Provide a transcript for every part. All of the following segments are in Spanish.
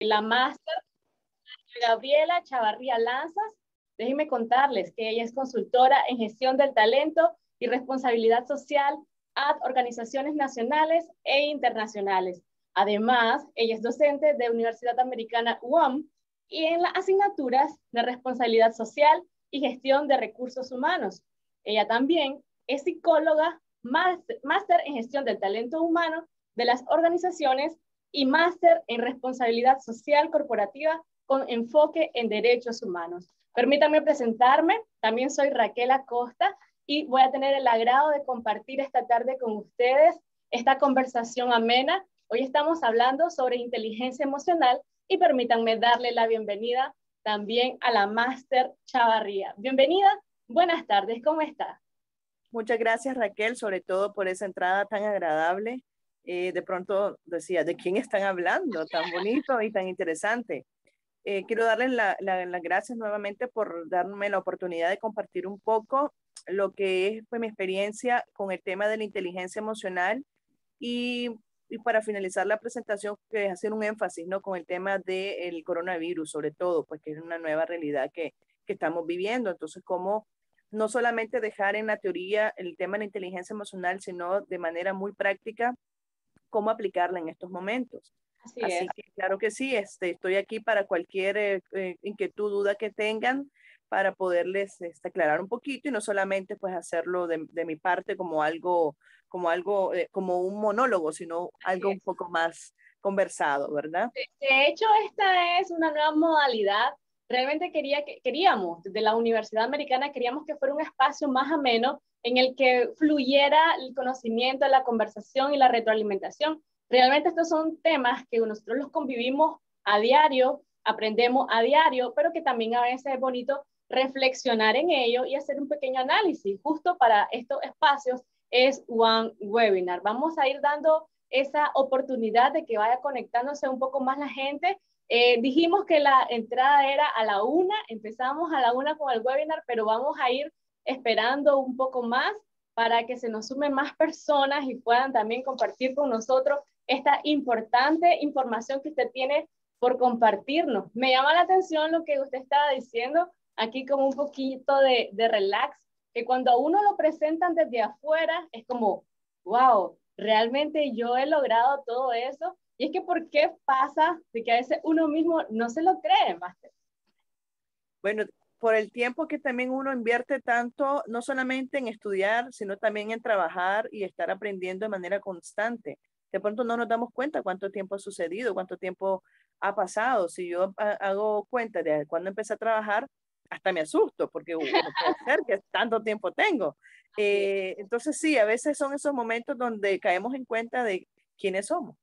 la máster Gabriela Chavarría Lanzas. Déjenme contarles que ella es consultora en gestión del talento y responsabilidad social a organizaciones nacionales e internacionales. Además, ella es docente de Universidad Americana UAM y en las asignaturas de responsabilidad social y gestión de recursos humanos. Ella también es psicóloga, máster en gestión del talento humano de las organizaciones y máster en responsabilidad social corporativa con enfoque en derechos humanos. Permítanme presentarme, también soy Raquel Acosta y voy a tener el agrado de compartir esta tarde con ustedes esta conversación amena Hoy estamos hablando sobre inteligencia emocional y permítanme darle la bienvenida también a la Máster Chavarría. Bienvenida, buenas tardes, ¿cómo está? Muchas gracias Raquel, sobre todo por esa entrada tan agradable. Eh, de pronto decía, ¿de quién están hablando? Tan bonito y tan interesante. Eh, quiero darles las gracias nuevamente por darme la oportunidad de compartir un poco lo que es pues, mi experiencia con el tema de la inteligencia emocional y y para finalizar la presentación, que hacer un énfasis ¿no? con el tema del coronavirus, sobre todo, pues que es una nueva realidad que, que estamos viviendo. Entonces, cómo no solamente dejar en la teoría el tema de la inteligencia emocional, sino de manera muy práctica, cómo aplicarla en estos momentos. Así, que claro que sí, este, estoy aquí para cualquier eh, eh, inquietud, duda que tengan para poderles este, aclarar un poquito y no solamente pues hacerlo de, de mi parte como algo como algo, eh, como un monólogo, sino algo un poco más conversado, ¿verdad? De hecho, esta es una nueva modalidad. Realmente quería, queríamos, desde la Universidad Americana, queríamos que fuera un espacio más ameno en el que fluyera el conocimiento, la conversación y la retroalimentación. Realmente estos son temas que nosotros los convivimos a diario, aprendemos a diario, pero que también a veces es bonito reflexionar en ello y hacer un pequeño análisis justo para estos espacios es One Webinar. Vamos a ir dando esa oportunidad de que vaya conectándose un poco más la gente. Eh, dijimos que la entrada era a la una, empezamos a la una con el webinar, pero vamos a ir esperando un poco más para que se nos sumen más personas y puedan también compartir con nosotros esta importante información que usted tiene por compartirnos. Me llama la atención lo que usted estaba diciendo aquí como un poquito de, de relax que cuando a uno lo presentan desde afuera es como, wow, realmente yo he logrado todo eso. Y es que, ¿por qué pasa de que a veces uno mismo no se lo cree, Máster? Bueno, por el tiempo que también uno invierte tanto, no solamente en estudiar, sino también en trabajar y estar aprendiendo de manera constante. De pronto no nos damos cuenta cuánto tiempo ha sucedido, cuánto tiempo ha pasado. Si yo hago cuenta de cuando empecé a trabajar, hasta me asusto porque puede ser que tanto tiempo tengo. Eh, entonces sí, a veces son esos momentos donde caemos en cuenta de quiénes somos.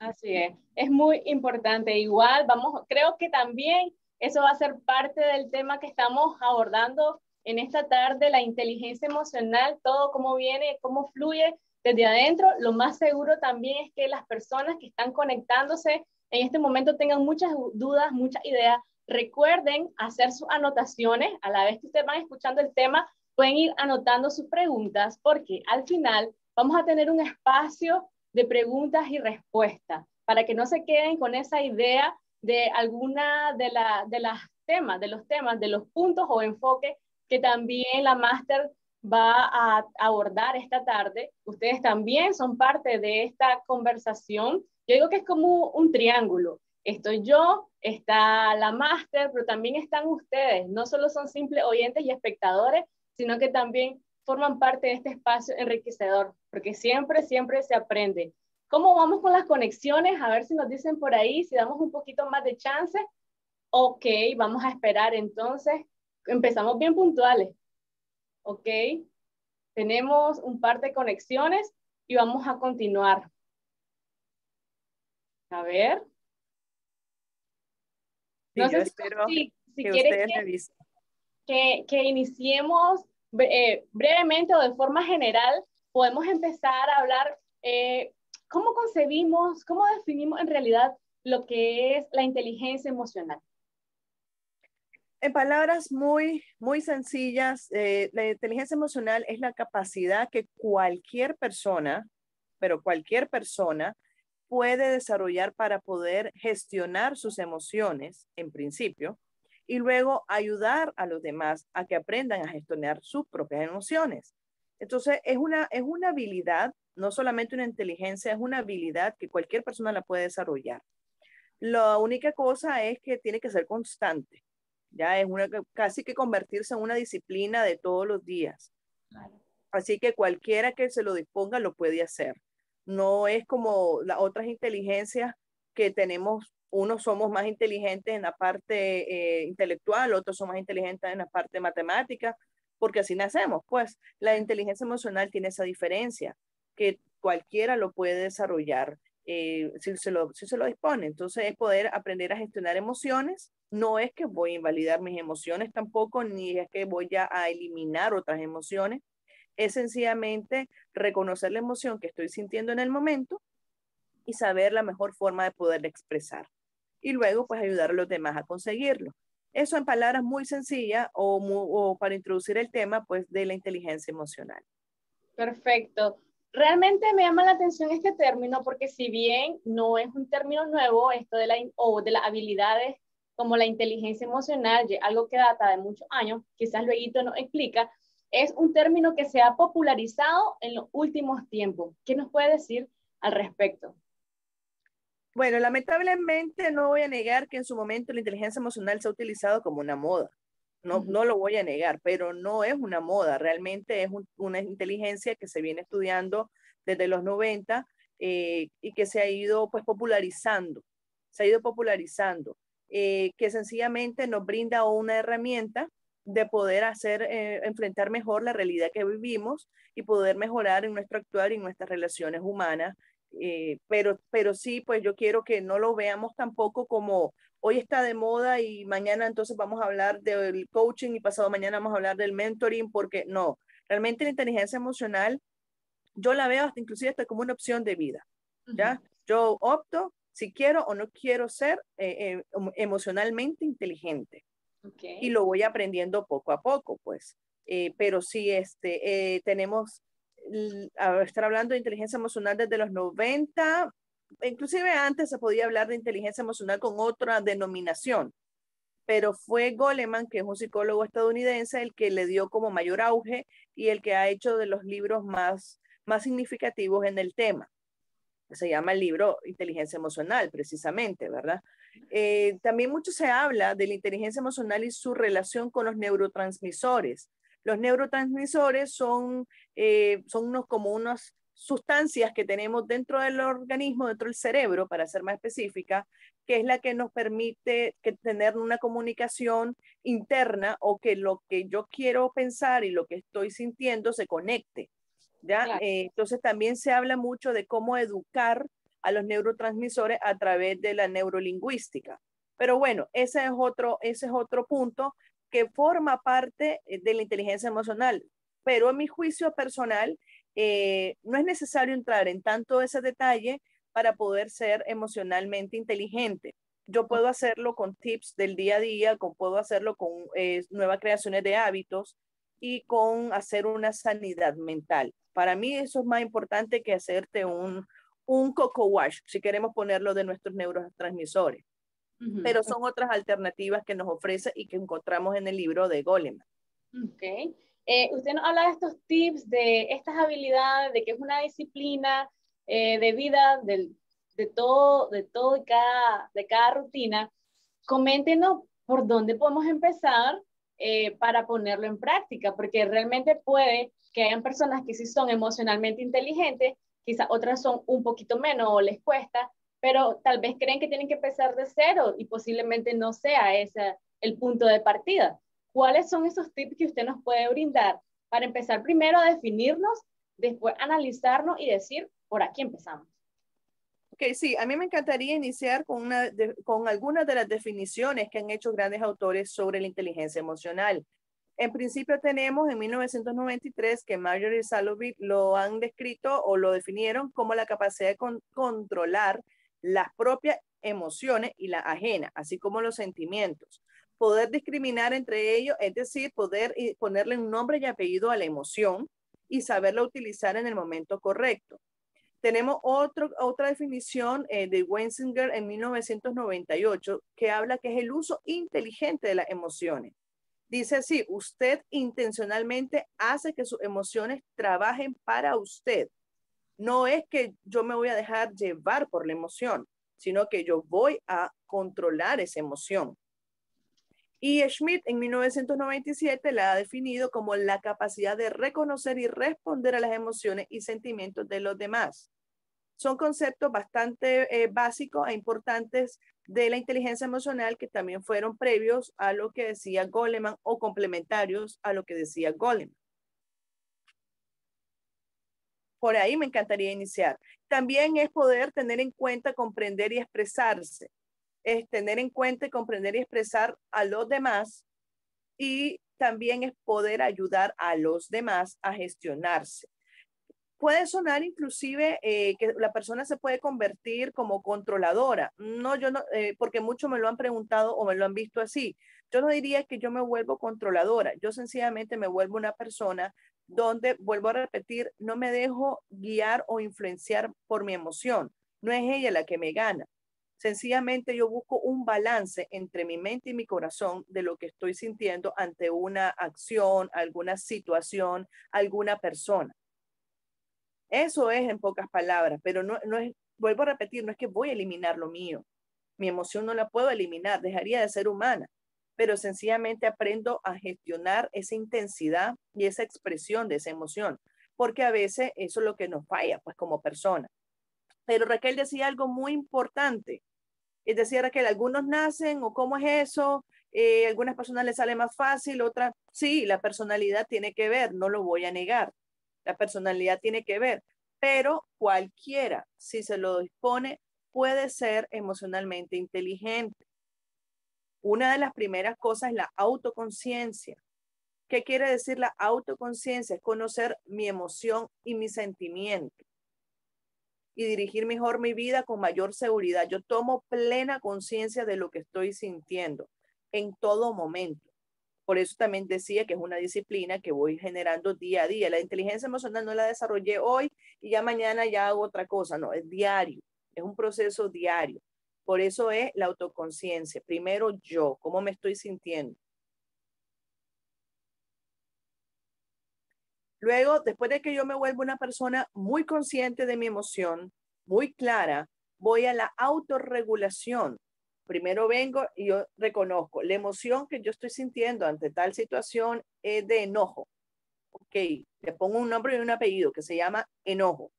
Así es, es muy importante. Igual, vamos, creo que también eso va a ser parte del tema que estamos abordando en esta tarde, la inteligencia emocional, todo cómo viene, cómo fluye desde adentro. Lo más seguro también es que las personas que están conectándose en este momento tengan muchas dudas, muchas ideas, Recuerden hacer sus anotaciones a la vez que ustedes van escuchando el tema, pueden ir anotando sus preguntas porque al final vamos a tener un espacio de preguntas y respuestas para que no se queden con esa idea de alguna de, la, de las temas, de los temas, de los puntos o enfoques que también la máster va a abordar esta tarde. Ustedes también son parte de esta conversación. Yo digo que es como un triángulo estoy yo, está la máster, pero también están ustedes. No solo son simples oyentes y espectadores, sino que también forman parte de este espacio enriquecedor, porque siempre, siempre se aprende. ¿Cómo vamos con las conexiones? A ver si nos dicen por ahí, si damos un poquito más de chance. Ok, vamos a esperar entonces. Empezamos bien puntuales. Ok, tenemos un par de conexiones y vamos a continuar. A ver. No sé espero si, que ustedes que, que, iniciemos eh, brevemente o de forma general, podemos empezar a hablar eh, cómo concebimos, cómo definimos en realidad lo que es la inteligencia emocional. En palabras muy, muy sencillas, eh, la inteligencia emocional es la capacidad que cualquier persona, pero cualquier persona, puede desarrollar para poder gestionar sus emociones, en principio, y luego ayudar a los demás a que aprendan a gestionar sus propias emociones. Entonces, es una, es una habilidad, no solamente una inteligencia, es una habilidad que cualquier persona la puede desarrollar. La única cosa es que tiene que ser constante. Ya es una, casi que convertirse en una disciplina de todos los días. Así que cualquiera que se lo disponga lo puede hacer. No es como las otras inteligencias que tenemos, unos somos más inteligentes en la parte eh, intelectual, otros son más inteligentes en la parte matemática, porque así nacemos. Pues la inteligencia emocional tiene esa diferencia, que cualquiera lo puede desarrollar eh, si, se lo, si se lo dispone. Entonces es poder aprender a gestionar emociones. No es que voy a invalidar mis emociones tampoco, ni es que voy a, a eliminar otras emociones. Es sencillamente reconocer la emoción que estoy sintiendo en el momento y saber la mejor forma de poderla expresar. Y luego, pues, ayudar a los demás a conseguirlo. Eso en palabras muy sencillas o, para introducir el tema, pues, de la inteligencia emocional. Perfecto. Realmente me llama la atención este término porque si bien no es un término nuevo, esto de, la, o de las habilidades como la inteligencia emocional, algo que data de muchos años, quizás luego nos explica, es un término que se ha popularizado en los últimos tiempos. ¿Qué nos puede decir al respecto? Bueno, lamentablemente no voy a negar que en su momento la inteligencia emocional se ha utilizado como una moda. No, no lo voy a negar, pero no es una moda, realmente es una inteligencia que se viene estudiando desde los 90 eh, y que se ha ido pues popularizando, se ha ido popularizando, eh, que sencillamente nos brinda una herramienta de poder hacer, eh, enfrentar mejor la realidad que vivimos y poder mejorar en nuestro actuar y en nuestras relaciones humanas. Pero, pero sí, pues yo quiero que no lo veamos tampoco como hoy está de moda y mañana entonces vamos a hablar del coaching y pasado mañana vamos a hablar del mentoring, porque no, realmente la inteligencia emocional yo la veo hasta inclusive hasta como una opción de vida, ¿ya? Yo opto si quiero o no quiero ser eh, eh, emocionalmente inteligente. Y lo voy aprendiendo poco a poco, pues. Eh, pero sí, este, tenemos, a estar hablando de inteligencia emocional desde los 90, inclusive antes se podía hablar de inteligencia emocional con otra denominación, pero fue Goleman, que es un psicólogo estadounidense, el que le dio como mayor auge y el que ha hecho de los libros más, más significativos en el tema. Se llama el libro Inteligencia Emocional, precisamente, ¿verdad? Eh, también mucho se habla de la inteligencia emocional y su relación con los neurotransmisores. Los neurotransmisores son, eh, son unos, como unos sustancias que tenemos dentro del organismo, dentro del cerebro, para ser más específica, que es la que nos permite que tener una comunicación interna o que lo que yo quiero pensar y lo que estoy sintiendo se conecte. ¿ya? Eh, entonces también se habla mucho de cómo educar a los neurotransmisores a través de la neurolingüística. Pero bueno, ese es otro, ese es otro punto que forma parte eh, de la inteligencia emocional. Pero en mi juicio personal, eh, no es necesario entrar en tanto ese detalle para poder ser emocionalmente inteligente. Yo puedo hacerlo con tips del día a día, con, puedo hacerlo con eh, nuevas creaciones de hábitos y con hacer una sanidad mental. Para mí eso es más importante que hacerte un, un coco wash, si queremos ponerlo de nuestros neurotransmisores. Pero son otras alternativas que nos ofrece y que encontramos en el libro de Goleman. Okay. Eh, usted nos habla de estos tips, de estas habilidades, de que es una disciplina eh, de vida de todo, de todo y cada, de cada rutina. Coméntenos por dónde podemos empezar eh, para ponerlo en práctica, porque realmente puede que hayan personas que sí son emocionalmente inteligentes, quizás otras son un poquito menos o les cuesta, pero tal vez creen que tienen que empezar de cero y posiblemente no sea ese el punto de partida. ¿Cuáles son esos tips que usted nos puede brindar para empezar primero a definirnos, después analizarnos y decir, por aquí empezamos? Ok, sí, a mí me encantaría iniciar con, una con algunas de las definiciones que han hecho grandes autores sobre la inteligencia emocional. En principio tenemos en 1993 que Marjorie Salovit lo han descrito o lo definieron como la capacidad de controlar las propias emociones y las ajenas, así como los sentimientos poder discriminar entre ellos, es decir, poder ponerle un nombre y apellido a la emoción y saberla utilizar en el momento correcto. Tenemos otro, otra definición eh, de Wensinger en 1998 que habla que es el uso inteligente de las emociones. Dice así, usted intencionalmente hace que sus emociones trabajen para usted. No es que yo me voy a dejar llevar por la emoción, sino que yo voy a controlar esa emoción. Y Schmidt en 1997 la ha definido como la capacidad de reconocer y responder a las emociones y sentimientos de los demás. Son conceptos bastante eh, básicos e importantes de la inteligencia emocional que también fueron previos a lo que decía Goleman o complementarios a lo que decía Goleman. Por ahí me encantaría iniciar. También es poder tener en cuenta, comprender y expresarse es tener en cuenta comprender y expresar a los demás y también es poder ayudar a los demás a gestionarse. Puede sonar inclusive eh, que la persona se puede convertir como controladora. No, yo no, eh, porque muchos me lo han preguntado o me lo han visto así. Yo no diría que yo me vuelvo controladora. Yo sencillamente me vuelvo una persona donde, vuelvo a repetir, no me dejo guiar o influenciar por mi emoción. No es ella la que me gana. Sencillamente yo busco un balance entre mi mente y mi corazón de lo que estoy sintiendo ante una acción, alguna situación, alguna persona. Eso es en pocas palabras, pero no, no es, vuelvo a repetir, no es que voy a eliminar lo mío. Mi emoción no la puedo eliminar, dejaría de ser humana, pero sencillamente aprendo a gestionar esa intensidad y esa expresión de esa emoción, porque a veces eso es lo que nos falla, pues como persona. Pero Raquel decía algo muy importante. Es decir, Raquel, algunos nacen o cómo es eso, eh, algunas personas les sale más fácil, otras, sí, la personalidad tiene que ver, no lo voy a negar. La personalidad tiene que ver, pero cualquiera, si se lo dispone, puede ser emocionalmente inteligente. Una de las primeras cosas es la autoconciencia. ¿Qué quiere decir la autoconciencia? Es conocer mi emoción y mi sentimiento y dirigir mejor mi vida con mayor seguridad. Yo tomo plena conciencia de lo que estoy sintiendo en todo momento. Por eso también decía que es una disciplina que voy generando día a día. La inteligencia emocional no la desarrollé hoy y ya mañana ya hago otra cosa. No, es diario. Es un proceso diario. Por eso es la autoconciencia. Primero yo, cómo me estoy sintiendo. Luego, después de que yo me vuelvo una persona muy consciente de mi emoción, muy clara, voy a la autorregulación. Primero vengo y yo reconozco la emoción que yo estoy sintiendo ante tal situación es de enojo. Ok, le pongo un nombre y un apellido que se llama enojo.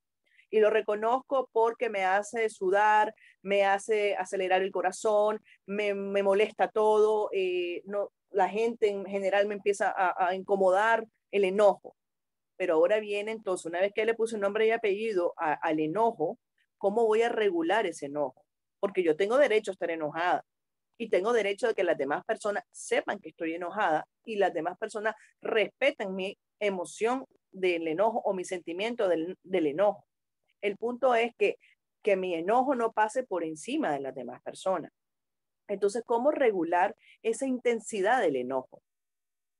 Y lo reconozco porque me hace sudar, me hace acelerar el corazón, me, molesta todo, eh, no, la gente en general me empieza a incomodar el enojo pero ahora viene entonces, una vez que le puse nombre y apellido al enojo, ¿cómo voy a regular ese enojo? Porque yo tengo derecho a estar enojada y tengo derecho de que las demás personas sepan que estoy enojada y las demás personas respeten mi emoción del enojo o mi sentimiento del, del enojo. El punto es que, que mi enojo no pase por encima de las demás personas. Entonces, ¿cómo regular esa intensidad del enojo?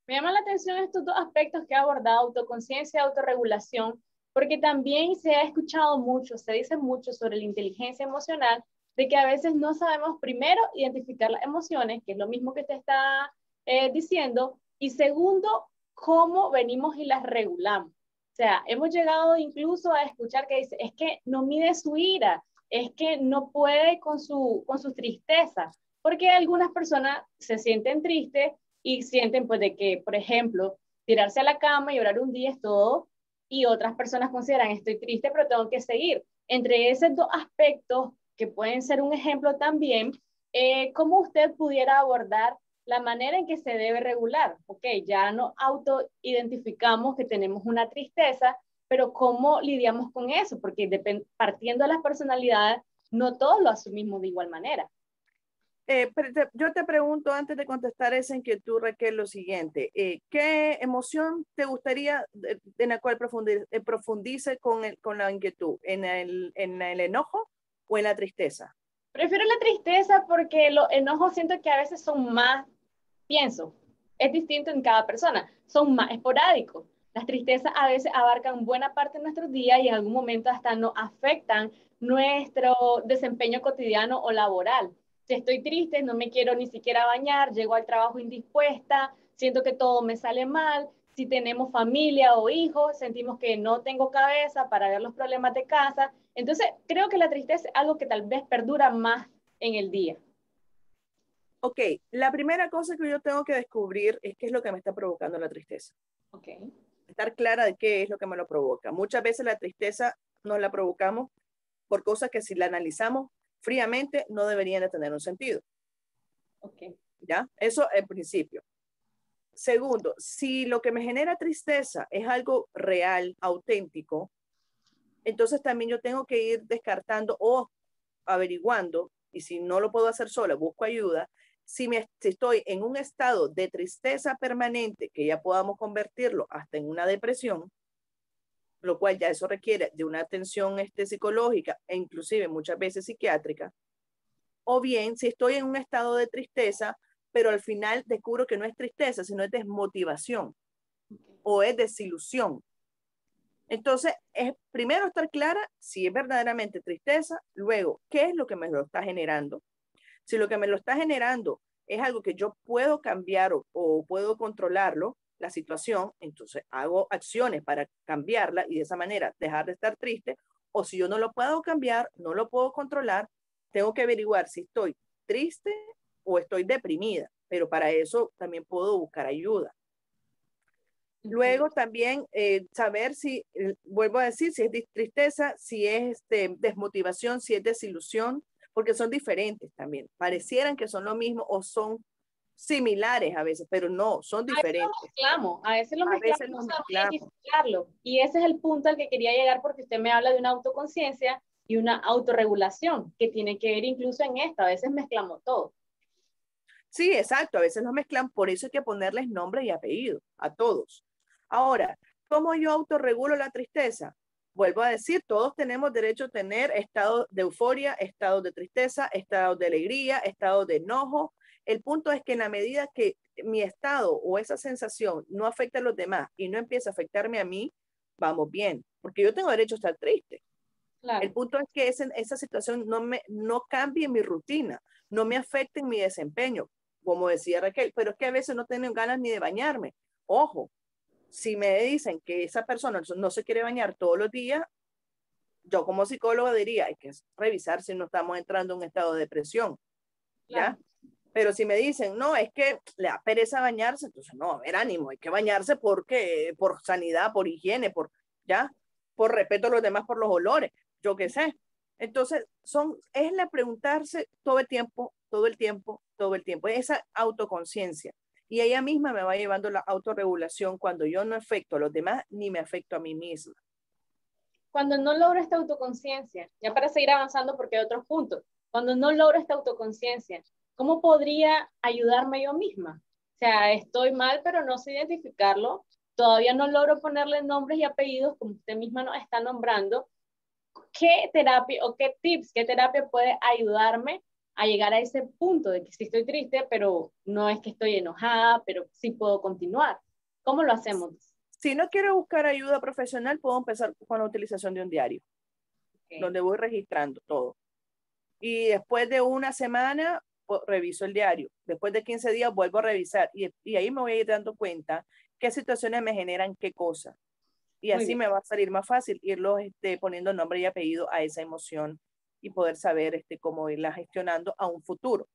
Me llama la atención estos dos aspectos que ha abordado, autoconciencia y autorregulación, porque también se ha escuchado mucho, se dice mucho sobre la inteligencia emocional, de que a veces no sabemos primero identificar las emociones, que es lo mismo que te está eh, diciendo, y segundo, cómo venimos y las regulamos. O sea, hemos llegado incluso a escuchar que dice, es que no mide su ira, es que no puede con su, con su tristeza, porque algunas personas se sienten tristes y sienten pues de que, por ejemplo, tirarse a la cama y llorar un día es todo y otras personas consideran estoy triste pero tengo que seguir. Entre esos dos aspectos que pueden ser un ejemplo también, eh, ¿cómo usted pudiera abordar la manera en que se debe regular? Ok, ya no autoidentificamos que tenemos una tristeza, pero ¿cómo lidiamos con eso? Porque partiendo de las personalidades, no todos lo asumimos de igual manera. Eh, yo te pregunto antes de contestar esa inquietud, Raquel, lo siguiente. Eh, ¿Qué emoción te gustaría en la cual eh, profundice, con, con la inquietud? ¿En el, ¿En el enojo o en la tristeza? Prefiero la tristeza porque los enojos siento que a veces son más, pienso, es distinto en cada persona, son más esporádicos. Las tristezas a veces abarcan buena parte de nuestros días y en algún momento hasta nos afectan nuestro desempeño cotidiano o laboral. Si estoy triste, no me quiero ni siquiera bañar, llego al trabajo indispuesta, siento que todo me sale mal. Si tenemos familia o hijos, sentimos que no tengo cabeza para ver los problemas de casa. Entonces, creo que la tristeza es algo que tal vez perdura más en el día. Ok, la primera cosa que yo tengo que descubrir es qué es lo que me está provocando la tristeza. Ok. Estar clara de qué es lo que me lo provoca. Muchas veces la tristeza nos la provocamos por cosas que si la analizamos fríamente no deberían de tener un sentido. Ok. ¿Ya? Eso en principio. Segundo, si lo que me genera tristeza es algo real, auténtico, entonces también yo tengo que ir descartando o averiguando, y si no lo puedo hacer sola, busco ayuda, si, me, estoy en un estado de tristeza permanente, que ya podamos convertirlo hasta en una depresión, lo cual ya eso requiere de una atención este, psicológica e inclusive muchas veces psiquiátrica, o bien si estoy en un estado de tristeza, pero al final descubro que no es tristeza, sino es desmotivación o es desilusión. Entonces, es primero estar clara si es verdaderamente tristeza, luego, ¿qué es lo que me lo está generando? Si lo que me lo está generando es algo que yo puedo cambiar o, puedo controlarlo, la situación, entonces hago acciones para cambiarla y de esa manera dejar de estar triste. O si yo no lo puedo cambiar, no lo puedo controlar, tengo que averiguar si estoy triste o estoy deprimida, pero para eso también puedo buscar ayuda. Luego también eh, saber si, eh, vuelvo a decir, si es tristeza, si es este, desmotivación, si es desilusión, porque son diferentes también. Parecieran que son lo mismo o son similares a veces, pero no, son diferentes. A veces lo mezclamos, a veces lo Y ese es el punto al que quería llegar porque usted me habla de una autoconciencia y una autorregulación que tiene que ver incluso en esta. A veces mezclamos todo. Sí, exacto. A veces los mezclan, por eso hay que ponerles nombre y apellido a todos. Ahora, ¿cómo yo autorregulo la tristeza? Vuelvo a decir, todos tenemos derecho a tener estados de euforia, estados de tristeza, estados de alegría, estados de enojo. El punto es que en la medida que mi estado o esa sensación no afecta a los demás y no empieza a afectarme a mí, vamos bien, porque yo tengo derecho a estar triste. El punto es que esa situación no, me, no cambie mi rutina, no me afecte en mi desempeño, como decía Raquel, pero es que a veces no tengo ganas ni de bañarme. Ojo, si me dicen que esa persona no se quiere bañar todos los días, yo como psicóloga diría, hay que revisar si no estamos entrando en un estado de depresión, ¿ya? Pero si me dicen, no, es que le da pereza bañarse, entonces no, a ver, ánimo, hay que bañarse porque, por sanidad, por higiene, por, ¿ya? Por respeto a los demás, por los olores, yo qué sé. Entonces, son, es la preguntarse todo el tiempo, todo el tiempo, todo el tiempo, esa autoconciencia y ella misma me va llevando la autorregulación cuando yo no afecto a los demás ni me afecto a mí misma. Cuando no logro esta autoconciencia, ya para seguir avanzando porque hay otros puntos, cuando no logro esta autoconciencia, ¿cómo podría ayudarme yo misma? O sea, estoy mal, pero no sé identificarlo. Todavía no logro ponerle nombres y apellidos como usted misma nos está nombrando. ¿Qué terapia o qué tips, qué terapia puede ayudarme a llegar a ese punto de que sí estoy triste, pero no es que estoy enojada, pero sí puedo continuar. ¿Cómo lo hacemos? Si no quiero buscar ayuda profesional, puedo empezar con la utilización de un diario, donde voy registrando todo. Y después de una semana, reviso el diario. Después de 15 días, vuelvo a revisar. Y, y ahí me voy a ir dando cuenta qué situaciones me generan qué cosas. Y así me va a salir más fácil irlo este, poniendo nombre y apellido a esa emoción y poder saber este, cómo irla gestionando a un futuro,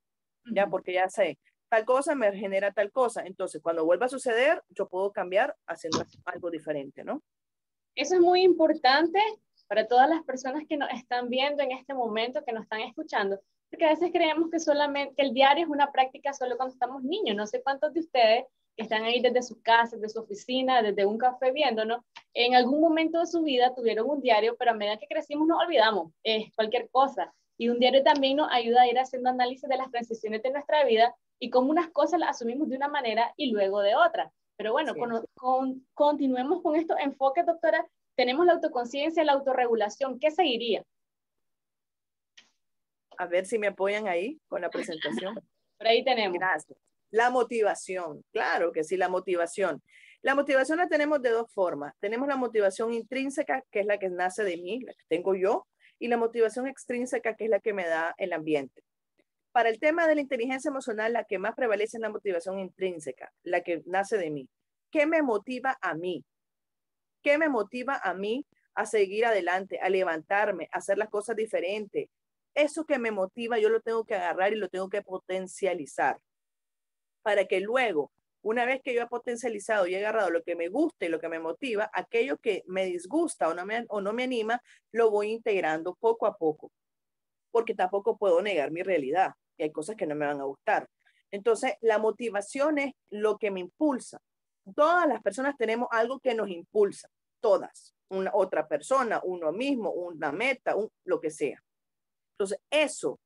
¿ya? Porque ya sé, tal cosa me genera tal cosa, entonces cuando vuelva a suceder, yo puedo cambiar haciendo algo diferente, ¿no? Eso es muy importante para todas las personas que nos están viendo en este momento, que nos están escuchando, porque a veces creemos que solamente que el diario es una práctica solo cuando estamos niños. No sé cuántos de ustedes están ahí desde su casa, desde su oficina, desde un café viéndonos, en algún momento de su vida tuvieron un diario, pero a medida que crecimos nos olvidamos eh, cualquier cosa. Y un diario también nos ayuda a ir haciendo análisis de las transiciones de nuestra vida y cómo unas cosas las asumimos de una manera y luego de otra. Pero bueno, con, continuemos con estos enfoques, doctora. Tenemos la autoconciencia, la autorregulación. ¿Qué seguiría? A ver si me apoyan ahí con la presentación. Por ahí tenemos. Gracias. La motivación, claro que sí, la motivación. La motivación la tenemos de dos formas. Tenemos la motivación intrínseca, que es la que nace de mí, la que tengo yo, y la motivación extrínseca, que es la que me da el ambiente. Para el tema de la inteligencia emocional, la que más prevalece es la motivación intrínseca, la que nace de mí. ¿Qué me motiva a mí? ¿Qué me motiva a mí a seguir adelante, a levantarme, a hacer las cosas diferentes? Eso que me motiva, yo lo tengo que agarrar y lo tengo que potencializar para que luego, una vez que yo he potencializado y he agarrado lo que me gusta y lo que me motiva, aquello que me disgusta o no me, o no me anima, lo voy integrando poco a poco, porque tampoco puedo negar mi realidad y hay cosas que no me van a gustar. Entonces, la motivación es lo que me impulsa. Todas las personas tenemos algo que nos impulsa, todas. Una otra persona, uno mismo, una meta, lo que sea. Entonces, eso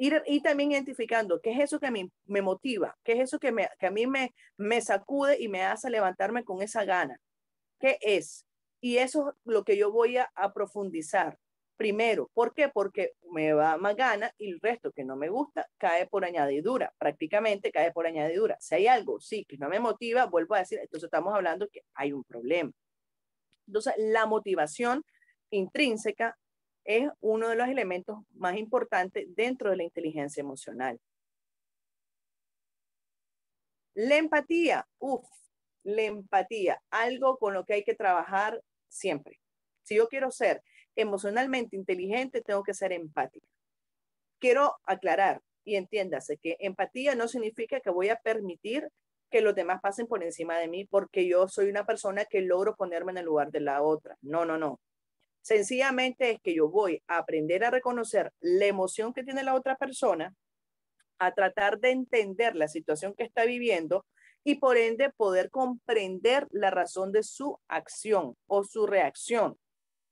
y también identificando qué es eso que me, me motiva, qué es eso que, me, que a mí me, me sacude y me hace levantarme con esa gana. ¿Qué es? Y eso es lo que yo voy a, a profundizar primero. ¿Por qué? Porque me va más gana y el resto que no me gusta cae por añadidura, prácticamente cae por añadidura. Si hay algo, sí, que no me motiva, vuelvo a decir, entonces estamos hablando que hay un problema. Entonces, la motivación intrínseca es uno de los elementos más importantes dentro de la inteligencia emocional. La empatía, uff, la empatía, algo con lo que hay que trabajar siempre. Si yo quiero ser emocionalmente inteligente, tengo que ser empática. Quiero aclarar y entiéndase que empatía no significa que voy a permitir que los demás pasen por encima de mí porque yo soy una persona que logro ponerme en el lugar de la otra. No, no, no. Sencillamente es que yo voy a aprender a reconocer la emoción que tiene la otra persona, a tratar de entender la situación que está viviendo y por ende poder comprender la razón de su acción o su reacción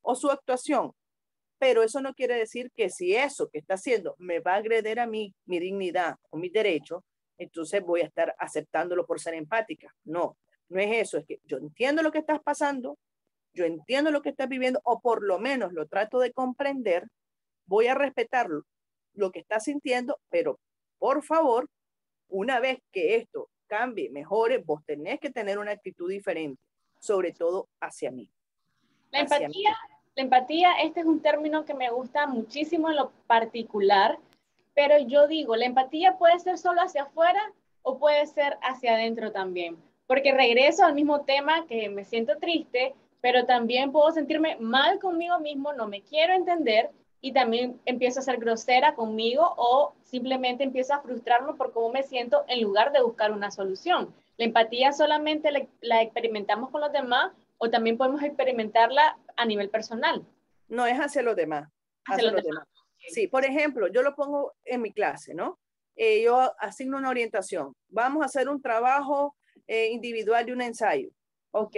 o su actuación. Pero eso no quiere decir que si eso que está haciendo me va a agredir a mí, mi dignidad o mi derecho, entonces voy a estar aceptándolo por ser empática. No, no es eso, es que yo entiendo lo que estás pasando, yo entiendo lo que estás viviendo o por lo menos lo trato de comprender, voy a respetar lo que estás sintiendo, pero por favor, una vez que esto cambie, mejore, vos tenés que tener una actitud diferente, sobre todo hacia mí. La empatía, la empatía, este es un término que me gusta muchísimo en lo particular, pero yo digo, la empatía puede ser solo hacia afuera o puede ser hacia adentro también, porque regreso al mismo tema que me siento triste, pero también puedo sentirme mal conmigo mismo, no me quiero entender y también empiezo a ser grosera conmigo o simplemente empiezo a frustrarme por cómo me siento en lugar de buscar una solución. La empatía solamente la, experimentamos con los demás o también podemos experimentarla a nivel personal. No es hacia los demás. Hacia, los, demás. Sí, por ejemplo, yo lo pongo en mi clase, ¿no? Eh, yo asigno una orientación. Vamos a hacer un trabajo eh, individual de un ensayo. Ok,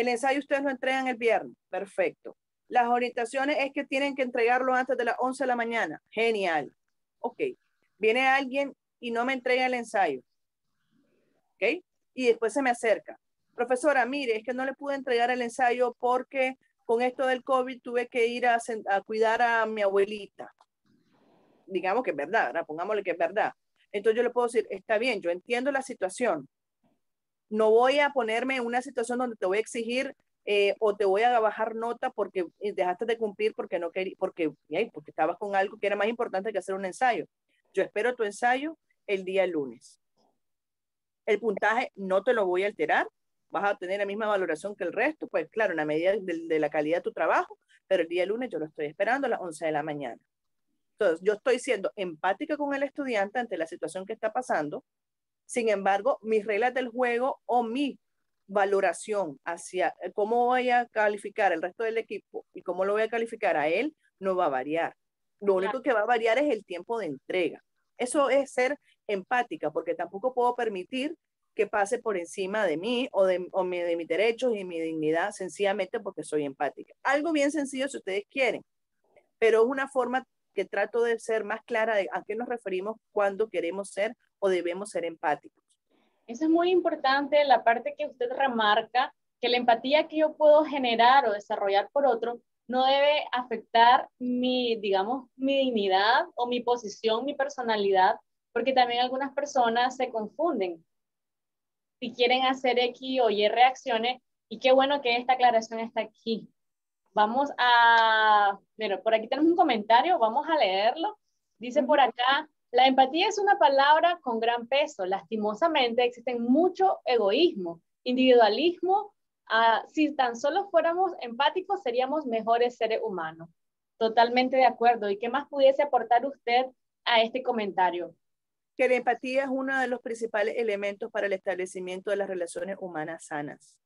el ensayo ustedes lo entregan el viernes. Perfecto. Las orientaciones es que tienen que entregarlo antes de las 11 de la mañana. Genial. Ok. Viene alguien y no me entrega el ensayo. Ok. Y después se me acerca. Profesora, mire, es que no le pude entregar el ensayo porque con esto del COVID tuve que ir a, cuidar a mi abuelita. Digamos que es verdad, ¿verdad? pongámosle que es verdad. Entonces yo le puedo decir, está bien, yo entiendo la situación, no voy a ponerme en una situación donde te voy a exigir eh, o te voy a bajar nota porque eh, dejaste de cumplir porque no quería, porque, porque estabas con algo que era más importante que hacer un ensayo. Yo espero tu ensayo el día lunes. El puntaje no te lo voy a alterar, vas a tener la misma valoración que el resto, pues claro, en la medida de, de la calidad de tu trabajo, pero el día lunes yo lo estoy esperando a las 11 de la mañana. Entonces, yo estoy siendo empática con el estudiante ante la situación que está pasando, sin embargo, mis reglas del juego o mi valoración hacia eh, cómo voy a calificar el resto del equipo y cómo lo voy a calificar a él no va a variar. Lo único que va a variar es el tiempo de entrega. Eso es ser empática, porque tampoco puedo permitir que pase por encima de mí o de, o de mis derechos y mi dignidad, sencillamente porque soy empática. Algo bien sencillo si ustedes quieren, pero es una forma que trato de ser más clara de a qué nos referimos cuando queremos ser o debemos ser empáticos. Eso es muy importante, la parte que usted remarca, que la empatía que yo puedo generar o desarrollar por otro no debe afectar mi, digamos, mi dignidad o mi posición, mi personalidad, porque también algunas personas se confunden. si quieren hacer X o Y reacciones. Y qué bueno que esta aclaración está aquí. Vamos a, bueno, por aquí tenemos un comentario, vamos a leerlo. Dice por acá, la empatía es una palabra con gran peso. Lastimosamente existen mucho egoísmo, individualismo. Ah, si tan solo fuéramos empáticos, seríamos mejores seres humanos. Totalmente de acuerdo. ¿Y qué más pudiese aportar usted a este comentario? Que la empatía es uno de los principales elementos para el establecimiento de las relaciones humanas sanas.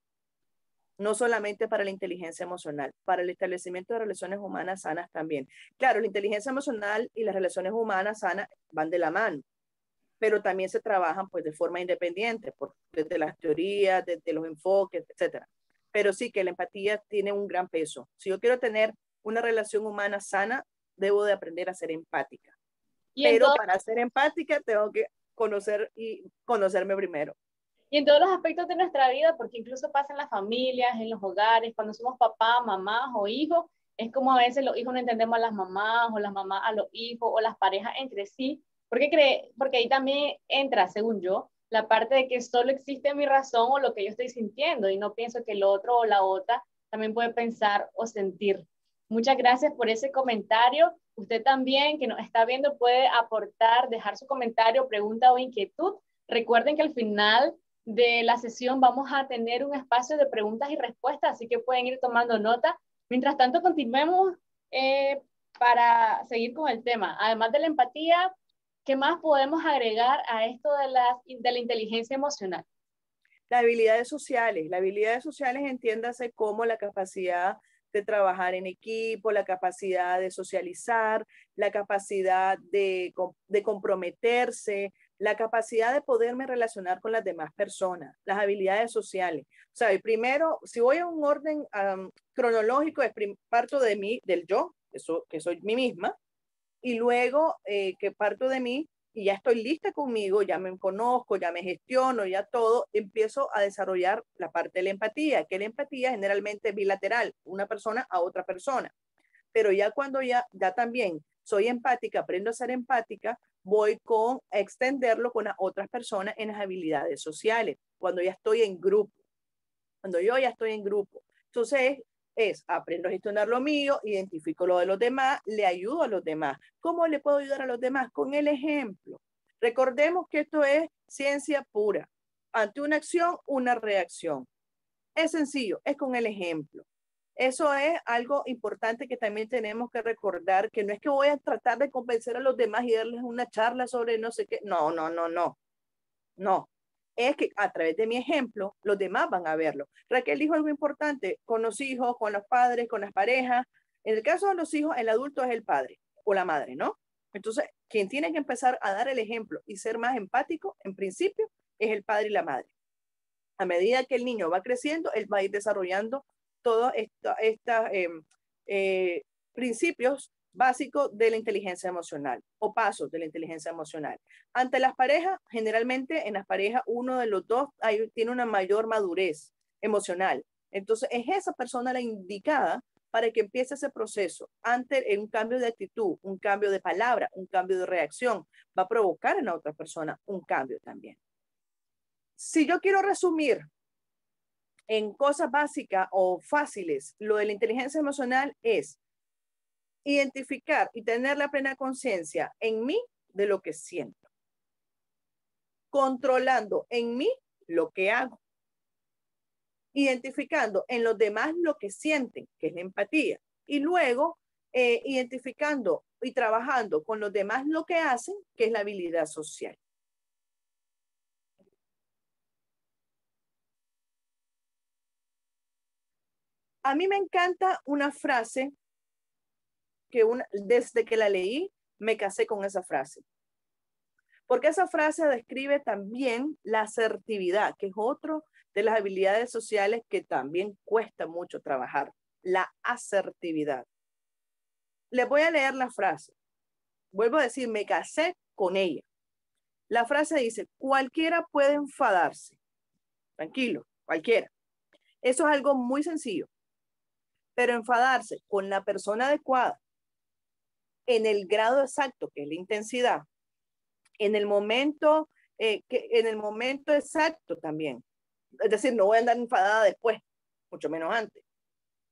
No solamente para la inteligencia emocional, para el establecimiento de relaciones humanas sanas también. Claro, la inteligencia emocional y las relaciones humanas sanas van de la mano, pero también se trabajan pues de forma independiente, por, desde las teorías, desde los enfoques, etcétera. Pero sí que la empatía tiene un gran peso. Si yo quiero tener una relación humana sana, debo de aprender a ser empática. Pero para ser empática tengo que conocer y conocerme primero. Y en todos los aspectos de nuestra vida, porque incluso pasa en las familias, en los hogares, cuando somos papá, mamás o hijos, es como a veces los hijos no entendemos a las mamás o las mamás a los hijos o las parejas entre sí, porque, cree, porque ahí también entra, según yo, la parte de que solo existe mi razón o lo que yo estoy sintiendo y no pienso que el otro o la otra también puede pensar o sentir. Muchas gracias por ese comentario. Usted también que nos está viendo puede aportar, dejar su comentario, pregunta o inquietud. Recuerden que al final de la sesión vamos a tener un espacio de preguntas y respuestas, así que pueden ir tomando nota. Mientras tanto, continuemos eh, para seguir con el tema. Además de la empatía, ¿qué más podemos agregar a esto de la, de la inteligencia emocional? Las habilidades sociales. Las habilidades sociales entiéndase como la capacidad de trabajar en equipo, la capacidad de socializar, la capacidad de, de comprometerse, la capacidad de poderme relacionar con las demás personas, las habilidades sociales. O sea, primero, si voy a un orden cronológico, es parto de mí, del yo, que soy mí misma, y luego eh, que parto de mí y ya estoy lista conmigo, ya me conozco, ya me gestiono, ya todo, empiezo a desarrollar la parte de la empatía, que la empatía generalmente es bilateral, una persona a otra persona. Pero ya cuando ya, ya también soy empática, aprendo a ser empática, voy con extenderlo con otras personas en las habilidades sociales, cuando ya estoy en grupo, cuando yo ya estoy en grupo. Entonces, es aprendo a gestionar lo mío, identifico lo de los demás, le ayudo a los demás. ¿Cómo le puedo ayudar a los demás? Con el ejemplo. Recordemos que esto es ciencia pura. Ante una acción, una reacción. Es sencillo, es con el ejemplo. Eso es algo importante que también tenemos que recordar, que no es que voy a tratar de convencer a los demás y darles una charla sobre no sé qué. No, no, no, no. No, es que a través de mi ejemplo, los demás van a verlo. Raquel dijo algo importante, con los hijos, con los padres, con las parejas. En el caso de los hijos, el adulto es el padre o la madre, ¿no? Entonces, quien tiene que empezar a dar el ejemplo y ser más empático, en principio, es el padre y la madre. A medida que el niño va creciendo, él va a ir desarrollando todos estos em, eh, principios básico de la inteligencia emocional o pasos de la inteligencia emocional. Ante las parejas, generalmente en las parejas uno de los dos tiene una mayor madurez emocional. Entonces es esa persona la indicada para que empiece ese proceso. Ante un cambio de actitud, un cambio de palabra, un cambio de reacción, va a provocar en la otra persona un cambio también. Si yo quiero resumir en cosas básicas o fáciles, lo de la inteligencia emocional es identificar y tener la plena conciencia en mí de lo que siento, controlando en mí lo que hago, identificando en los demás lo que sienten, que es la empatía, y luego eh, identificando y trabajando con los demás lo que hacen, que es la habilidad social. A mí me encanta una frase desde que la leí me casé con esa frase. Porque esa frase describe también la asertividad, que es otro de las habilidades sociales que también cuesta mucho trabajar, la asertividad. Les voy a leer la frase. Vuelvo a decir, me casé con ella. La frase dice, cualquiera puede enfadarse. Tranquilo, cualquiera. Eso es algo muy sencillo. Pero enfadarse con la persona adecuada, en el grado exacto, que es la intensidad, en el momento eh, que en el momento exacto también. Es decir, no voy a andar enfadada después, mucho menos antes.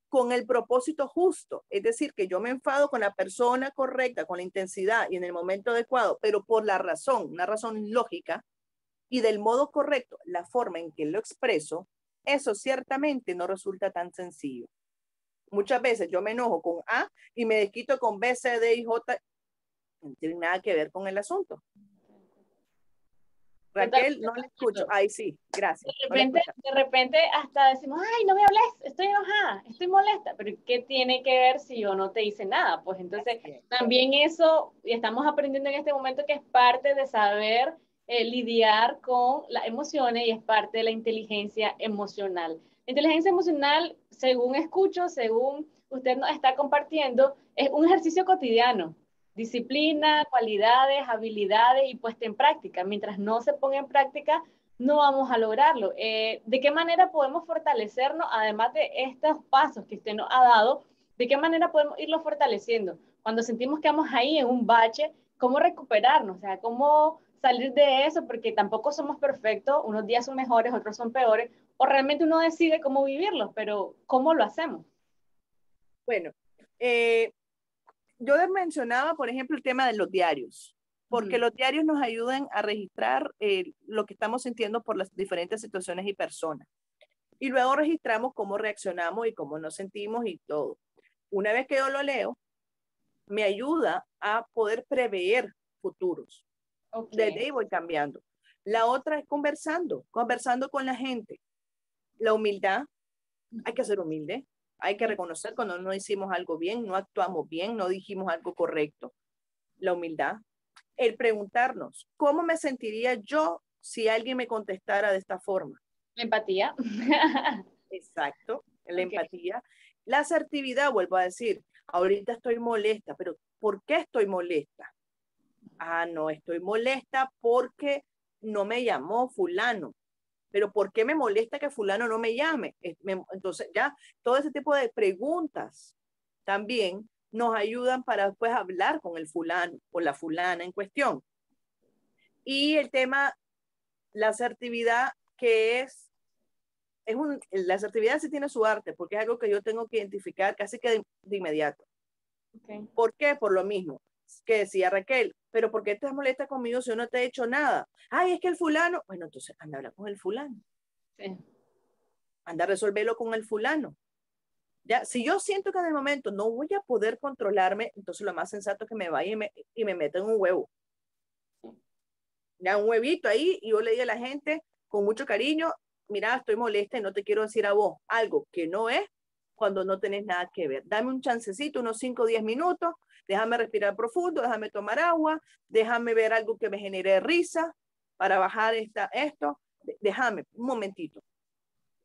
Con el propósito justo, es decir, que yo me enfado con la persona correcta, con la intensidad y en el momento adecuado, pero por la razón, una razón lógica y del modo correcto, la forma en que lo expreso, eso ciertamente no resulta tan sencillo. Muchas veces yo me enojo con A y me desquito con B, C, D y J. No tiene nada que ver con el asunto. Raquel, no le escucho. Ay, sí, gracias. De repente, de repente hasta decimos, ay, no me hables, estoy enojada, estoy molesta, pero ¿qué tiene que ver si yo no te hice nada? Pues entonces también eso, y estamos aprendiendo en este momento que es parte de saber eh, lidiar con las emociones y es parte de la inteligencia emocional. Inteligencia emocional, según escucho, según usted nos está compartiendo, es un ejercicio cotidiano disciplina, cualidades, habilidades y puesta en práctica. Mientras no se ponga en práctica, no vamos a lograrlo. Eh, ¿De qué manera podemos fortalecernos, además de estos pasos que usted nos ha dado, de qué manera podemos irlo fortaleciendo? Cuando sentimos que vamos ahí en un bache, ¿cómo recuperarnos? O sea, ¿cómo salir de eso? Porque tampoco somos perfectos, unos días son mejores, otros son peores, o realmente uno decide cómo vivirlos, pero ¿cómo lo hacemos? Bueno, eh, yo mencionaba, por ejemplo, el tema de los diarios, porque los diarios nos ayudan a registrar eh, lo que estamos sintiendo por las diferentes situaciones y personas. Y luego registramos cómo reaccionamos y cómo nos sentimos y todo. Una vez que yo lo leo, me ayuda a poder prever futuros. Desde ahí voy cambiando. La otra es conversando, conversando con la gente. La humildad, hay que ser humilde, hay que reconocer cuando no hicimos algo bien, no actuamos bien, no dijimos algo correcto. La humildad. El preguntarnos, ¿cómo me sentiría yo si alguien me contestara de esta forma? La empatía. Exacto, la empatía. La asertividad, vuelvo a decir, ahorita estoy molesta, pero ¿por qué estoy molesta? Ah, no, estoy molesta porque no me llamó fulano pero ¿por qué me molesta que fulano no me llame? Entonces, ya todo ese tipo de preguntas también nos ayudan para después hablar con el fulano o la fulana en cuestión. Y el tema, la asertividad, que es, es un, la asertividad sí tiene su arte, porque es algo que yo tengo que identificar casi que de, inmediato. ¿Por qué? Por lo mismo que decía Raquel, pero ¿por qué estás molesta conmigo si yo no te he hecho nada? Ay, es que el fulano, bueno, entonces anda a hablar con el fulano. Sí. Anda a resolverlo con el fulano. Ya, si yo siento que en el momento no voy a poder controlarme, entonces lo más sensato es que me vaya y me, y me meta en un huevo. Ya, un huevito ahí, y yo le diga a la gente con mucho cariño, mira, estoy molesta y no te quiero decir a vos algo que no es cuando no tenés nada que ver. Dame un chancecito, unos 5 o 10 minutos, déjame respirar profundo, déjame tomar agua, déjame ver algo que me genere risa para bajar esta, esto, déjame un momentito.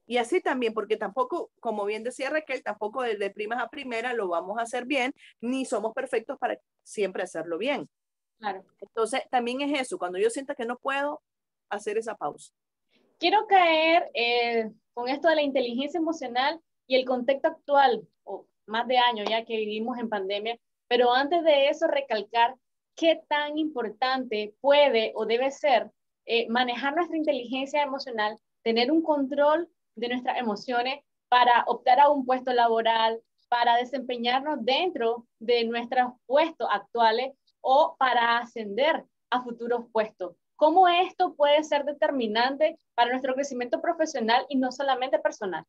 Y así también, porque tampoco, como bien decía Raquel, tampoco de primas a primera lo vamos a hacer bien, ni somos perfectos para siempre hacerlo bien. Claro. Entonces, también es eso, cuando yo sienta que no puedo, hacer esa pausa. Quiero caer eh, con esto de la inteligencia emocional y el contexto actual, o más de años ya que vivimos en pandemia, pero antes de eso, recalcar qué tan importante puede o debe ser eh, manejar nuestra inteligencia emocional, tener un control de nuestras emociones para optar a un puesto laboral, para desempeñarnos dentro de nuestros puestos actuales o para ascender a futuros puestos. ¿Cómo esto puede ser determinante para nuestro crecimiento profesional y no solamente personal?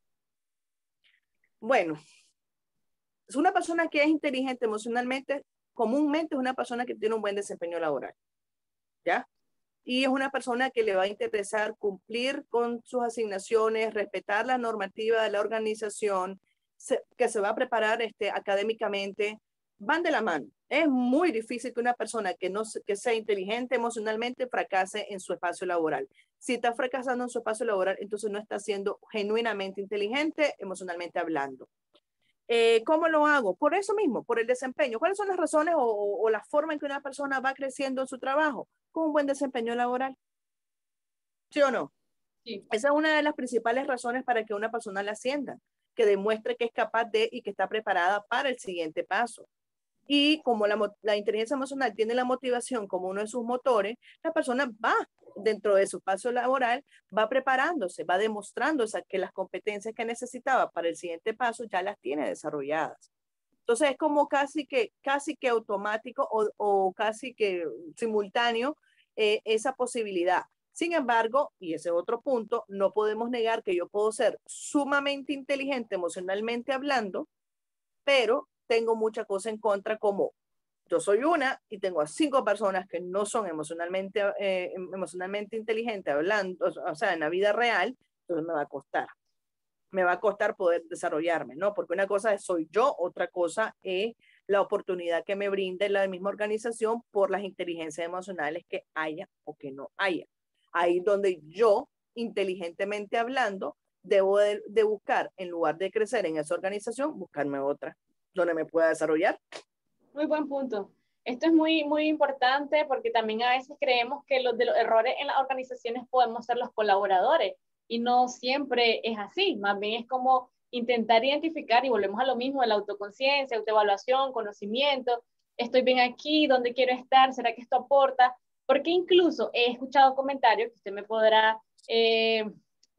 Bueno, es una persona que es inteligente emocionalmente, comúnmente es una persona que tiene un buen desempeño laboral, ¿ya? Y es una persona que le va a interesar cumplir con sus asignaciones, respetar la normativa de la organización, que se va a preparar este, académicamente, van de la mano. Es muy difícil que una persona que, no, que sea inteligente emocionalmente fracase en su espacio laboral. Si está fracasando en su espacio laboral, entonces no está siendo genuinamente inteligente emocionalmente hablando. Eh, ¿Cómo lo hago? Por eso mismo, por el desempeño. ¿Cuáles son las razones o, la forma en que una persona va creciendo en su trabajo? Con un buen desempeño laboral. ¿Sí o no? Sí. Esa es una de las principales razones para que una persona la ascienda, que demuestre que es capaz de y que está preparada para el siguiente paso. Y como la, la, inteligencia emocional tiene la motivación como uno de sus motores, la persona va dentro de su paso laboral, va preparándose, va demostrando que las competencias que necesitaba para el siguiente paso ya las tiene desarrolladas. Entonces es como casi que, casi que automático o, o casi que simultáneo eh, esa posibilidad. Sin embargo, y ese otro punto, no podemos negar que yo puedo ser sumamente inteligente emocionalmente hablando, pero tengo mucha cosa en contra como yo soy una y tengo a cinco personas que no son emocionalmente, eh, em, emocionalmente inteligentes hablando, o sea, en la vida real, entonces me va a costar. Me va a costar poder desarrollarme, ¿no? Porque una cosa es soy yo, otra cosa es la oportunidad que me brinde la misma organización por las inteligencias emocionales que haya o que no haya. Ahí donde yo, inteligentemente hablando, debo de, de buscar, en lugar de crecer en esa organización, buscarme otra donde me pueda desarrollar. Muy buen punto. Esto es muy, muy importante porque también a veces creemos que los de los errores en las organizaciones podemos ser los colaboradores y no siempre es así. Más bien es como intentar identificar y volvemos a lo mismo de la autoconciencia, autoevaluación, conocimiento. Estoy bien aquí, ¿dónde quiero estar? ¿Será que esto aporta? Porque incluso he escuchado comentarios que usted me podrá, eh,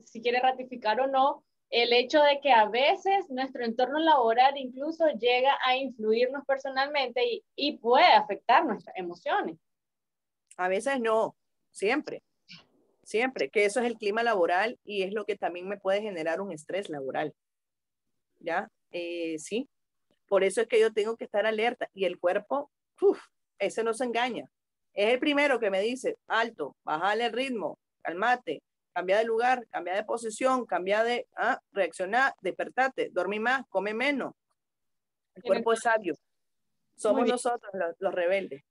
si quiere ratificar o no, el hecho de que a veces nuestro entorno laboral incluso llega a influirnos personalmente y, puede afectar nuestras emociones. A veces no, siempre, siempre, que eso es el clima laboral y es lo que también me puede generar un estrés laboral. ¿Ya? Eh, sí, por eso es que yo tengo que estar alerta y el cuerpo, uf, ese no se engaña. Es el primero que me dice, alto, bájale el ritmo, calmate, cambia de lugar, cambia de posición, cambia de ah, reaccionar, despertate, dormí más, come menos. El cuerpo es sabio. Somos nosotros los, rebeldes.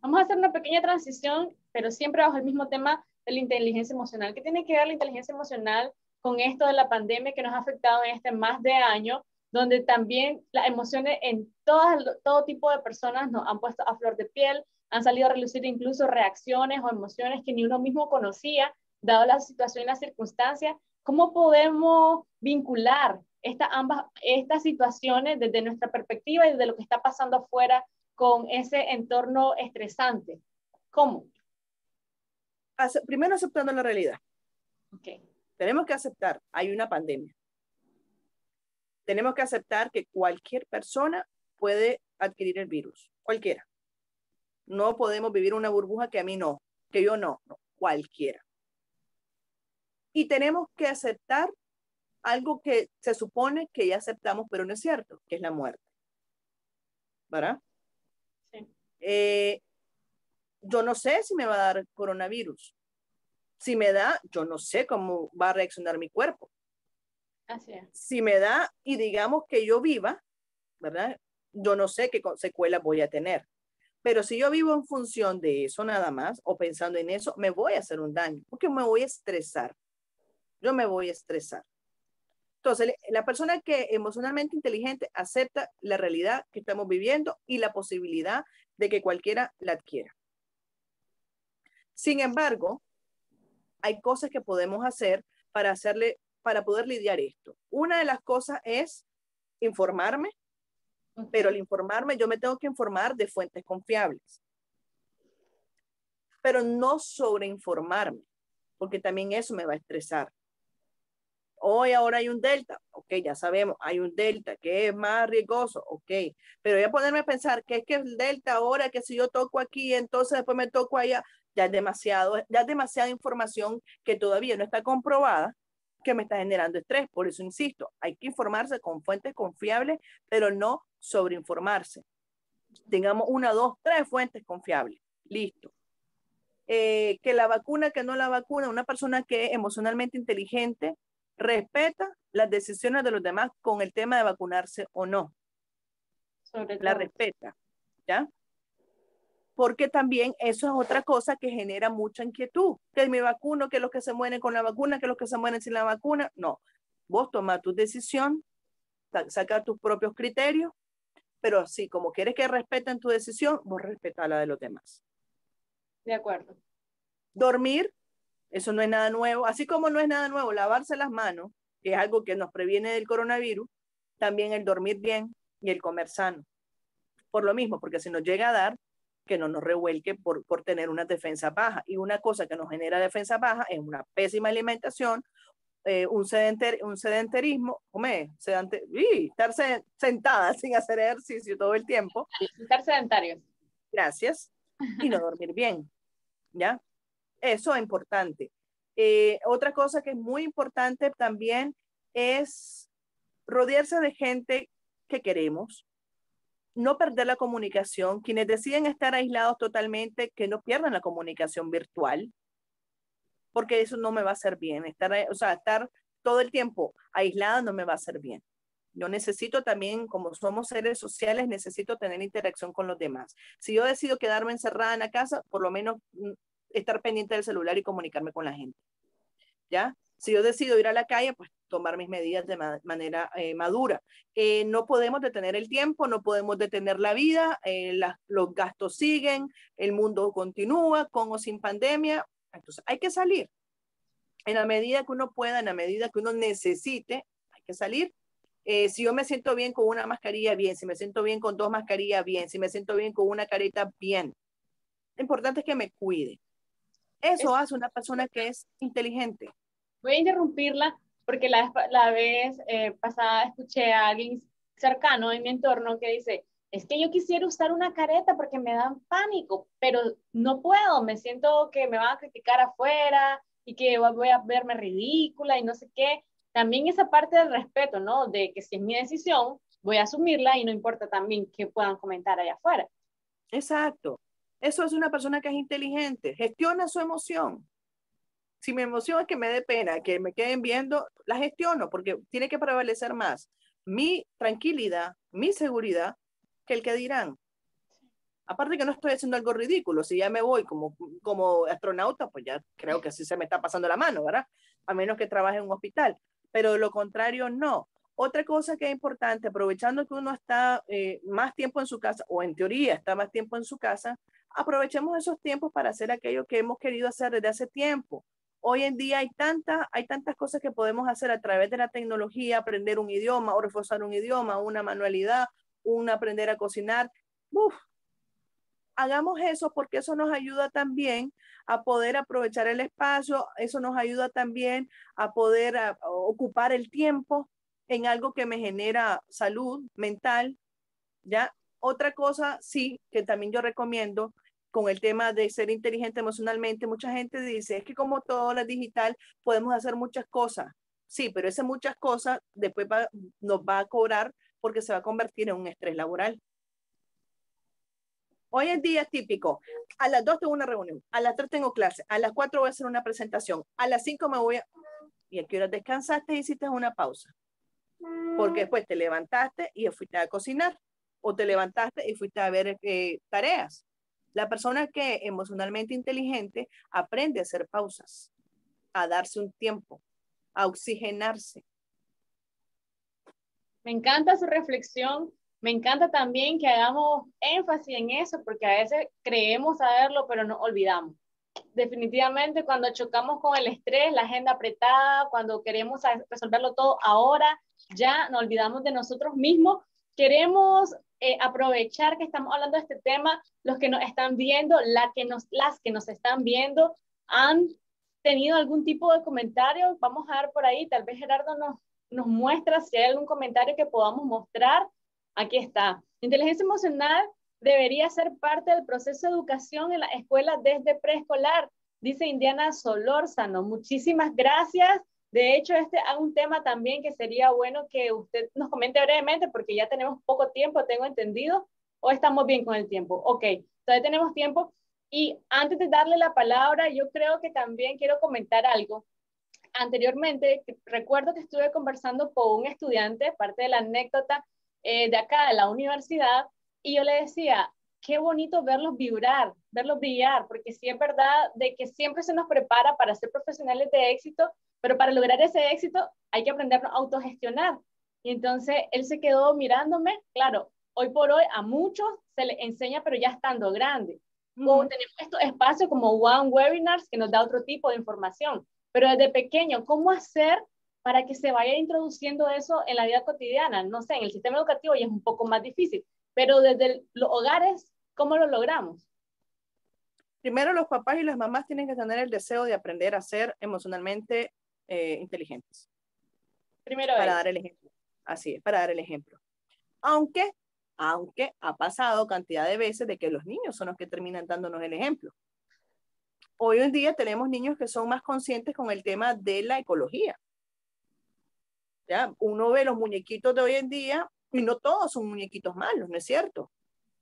Vamos a hacer una pequeña transición, pero siempre bajo el mismo tema de la inteligencia emocional. ¿Qué tiene que ver la inteligencia emocional con esto de la pandemia que nos ha afectado en este más de año, donde también las emociones en todas, todo tipo de personas nos han puesto a flor de piel, han salido a relucir incluso reacciones o emociones que ni uno mismo conocía dado la situación y las circunstancias, ¿cómo podemos vincular esta, ambas, estas situaciones desde nuestra perspectiva y desde lo que está pasando afuera con ese entorno estresante? ¿Cómo? Primero aceptando la realidad. Okay. Tenemos que aceptar, hay una pandemia. Tenemos que aceptar que cualquier persona puede adquirir el virus, cualquiera. No podemos vivir una burbuja que a mí no, que yo no, no cualquiera. Y tenemos que aceptar algo que se supone que ya aceptamos, pero no es cierto, que es la muerte. ¿Verdad? Sí. Eh, yo no sé si me va a dar coronavirus. Si me da, yo no sé cómo va a reaccionar mi cuerpo. Así es. Si me da y digamos que yo viva, ¿verdad? Yo no sé qué secuelas voy a tener. Pero si yo vivo en función de eso nada más o pensando en eso, me voy a hacer un daño porque me voy a estresar yo me voy a estresar. Entonces, la persona que emocionalmente inteligente acepta la realidad que estamos viviendo y la posibilidad de que cualquiera la adquiera. Sin embargo, hay cosas que podemos hacer para hacerle, para poder lidiar esto. Una de las cosas es informarme, pero al informarme yo me tengo que informar de fuentes confiables, pero no sobreinformarme, porque también eso me va a estresar. Hoy ahora hay un delta, ok, ya sabemos, hay un delta que es más riesgoso, ok, pero voy a ponerme a pensar que es que el delta ahora, que si yo toco aquí, entonces después me toco allá, ya es demasiado, ya es demasiada información que todavía no está comprobada que me está generando estrés. Por eso insisto, hay que informarse con fuentes confiables, pero no sobreinformarse. Tengamos una, dos, tres fuentes confiables. Listo. Eh, que la vacuna, que no la vacuna, una persona que es emocionalmente inteligente, respeta las decisiones de los demás con el tema de vacunarse o no. la respeta, ¿ya? Porque también eso es otra cosa que genera mucha inquietud. Que me vacuno, que los que se mueren con la vacuna, que los que se mueren sin la vacuna. No, vos toma tu decisión, saca tus propios criterios, pero si como quieres que respeten tu decisión, vos respeta la de los demás. De acuerdo. Dormir eso no es nada nuevo. Así como no es nada nuevo lavarse las manos, que es algo que nos previene del coronavirus, también el dormir bien y el comer sano. por lo mismo, porque si nos llega a dar, que no nos revuelque por, por tener una defensa baja. Y una cosa que nos genera defensa baja es una pésima alimentación, eh, un, sedenter, un sedentarismo, come, sedante, estar sentada sin hacer ejercicio todo el tiempo. Estar sedentario. Gracias. Y no dormir bien. ¿Ya? Eso es importante. Eh, otra cosa que es muy importante también es rodearse de gente que queremos, no perder la comunicación, quienes deciden estar aislados totalmente, que no pierdan la comunicación virtual, porque eso no me va a hacer bien. Estar, o sea, estar todo el tiempo aislada no me va a hacer bien. Yo necesito también, como somos seres sociales, necesito tener interacción con los demás. Si yo decido quedarme encerrada en la casa, por lo menos mm, estar pendiente del celular y comunicarme con la gente. ¿Ya? Si yo decido ir a la calle, pues tomar mis medidas de manera eh, madura. Eh, no podemos detener el tiempo, no podemos detener la vida, eh, los gastos siguen, el mundo continúa con o sin pandemia. Entonces, hay que salir. En la medida que uno pueda, en la medida que uno necesite, hay que salir. si yo me siento bien con una mascarilla, bien. Si me siento bien con dos mascarillas, bien. Si me siento bien con una careta, bien. Lo importante es que me cuide. Eso hace una persona que es inteligente. Voy a interrumpirla porque la, la vez eh, pasada escuché a alguien cercano en mi entorno que dice, es que yo quisiera usar una careta porque me dan pánico, pero no puedo, me siento que me van a criticar afuera y que voy a verme ridícula y no sé qué. También esa parte del respeto, ¿no? De que si es mi decisión, voy a asumirla y no importa también qué puedan comentar allá afuera. Exacto. Eso es una persona que es inteligente, gestiona su emoción. Si mi emoción es que me dé pena, que me queden viendo, la gestiono porque tiene que prevalecer más mi tranquilidad, mi seguridad, que el que dirán. Aparte que no estoy haciendo algo ridículo, si ya me voy como, como astronauta, pues ya creo que así se me está pasando la mano, ¿verdad? A menos que trabaje en un hospital. Pero de lo contrario, no. Otra cosa que es importante, aprovechando que uno está eh, más tiempo en su casa, o en teoría está más tiempo en su casa, aprovechemos esos tiempos para hacer aquello que hemos querido hacer desde hace tiempo. Hoy en día hay, tanta, hay tantas cosas que podemos hacer a través de la tecnología, aprender un idioma o reforzar un idioma, una manualidad, un aprender a cocinar. Uf, hagamos eso porque eso nos ayuda también a poder aprovechar el espacio, eso nos ayuda también a poder ocupar el tiempo en algo que me genera salud mental, ¿ya? Otra cosa, sí, que también yo recomiendo con el tema de ser inteligente emocionalmente, mucha gente dice, es que como todo lo digital, podemos hacer muchas cosas. Sí, pero esas muchas cosas después nos va a cobrar porque se va a convertir en un estrés laboral. Hoy en día es típico. A las 2 tengo una reunión, a las 3 tengo clase, a las 4 voy a hacer una presentación, a las 5 me voy a... ¿Y a qué hora descansaste y hiciste una pausa? Porque después te levantaste y fuiste a cocinar o te levantaste y fuiste a ver eh, tareas. La persona que emocionalmente inteligente aprende a hacer pausas, a darse un tiempo, a oxigenarse. Me encanta su reflexión. Me encanta también que hagamos énfasis en eso, porque a veces creemos saberlo, pero nos olvidamos. Definitivamente, cuando chocamos con el estrés, la agenda apretada, cuando queremos resolverlo todo ahora, ya nos olvidamos de nosotros mismos. Queremos eh, aprovechar que estamos hablando de este tema, los que nos están viendo, la que nos, las que nos están viendo, han tenido algún tipo de comentario, vamos a ver por ahí, tal vez Gerardo nos, nos muestra si hay algún comentario que podamos mostrar. Aquí está. Inteligencia emocional debería ser parte del proceso de educación en la escuela desde preescolar, dice Indiana Solórzano. Muchísimas gracias. De hecho, este es un tema también que sería bueno que usted nos comente brevemente porque ya tenemos poco tiempo, tengo entendido, o estamos bien con el tiempo. Ok, todavía tenemos tiempo. Y antes de darle la palabra, yo creo que también quiero comentar algo. Anteriormente, recuerdo que estuve conversando con un estudiante, parte de la anécdota eh, de acá, de la universidad, y yo le decía, qué bonito verlos vibrar, verlos brillar, porque sí es verdad de que siempre se nos prepara para ser profesionales de éxito, pero para lograr ese éxito hay que aprender a autogestionar. Y entonces él se quedó mirándome, claro, hoy por hoy a muchos se les enseña, pero ya estando grande. O tenemos estos espacios como One Webinars que nos da otro tipo de información, pero desde pequeño, ¿cómo hacer para que se vaya introduciendo eso en la vida cotidiana? No sé, en el sistema educativo ya es un poco más difícil, pero desde los hogares, ¿cómo lo logramos? Primero, los papás y las mamás tienen que tener el deseo de aprender a ser emocionalmente eh, inteligentes. Primero, para dar el ejemplo. Así es, para dar el ejemplo. Aunque, aunque ha pasado cantidad de veces de que los niños son los que terminan dándonos el ejemplo. Hoy en día tenemos niños que son más conscientes con el tema de la ecología. ¿Ya? Uno ve los muñequitos de hoy en día y no todos son muñequitos malos, ¿no es cierto?